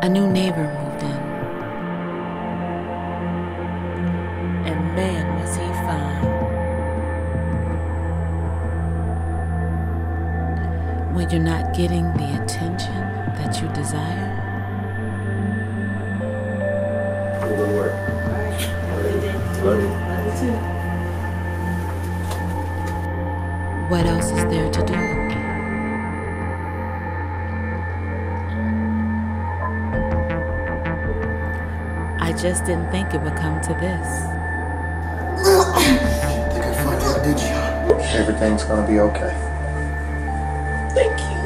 A new neighbor moved in. And man, was he fine. When you're not getting the attention that you desire, Good work. Love you. what else is there to do? I just didn't think it would come to this. Think I'd find out, did you? Everything's gonna be okay. Thank you.